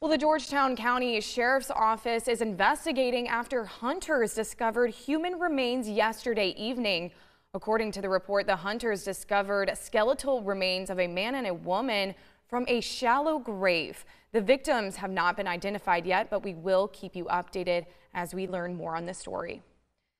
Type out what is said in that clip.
Well, the Georgetown County Sheriff's Office is investigating after hunters discovered human remains yesterday evening. According to the report, the hunters discovered skeletal remains of a man and a woman from a shallow grave. The victims have not been identified yet, but we will keep you updated as we learn more on the story.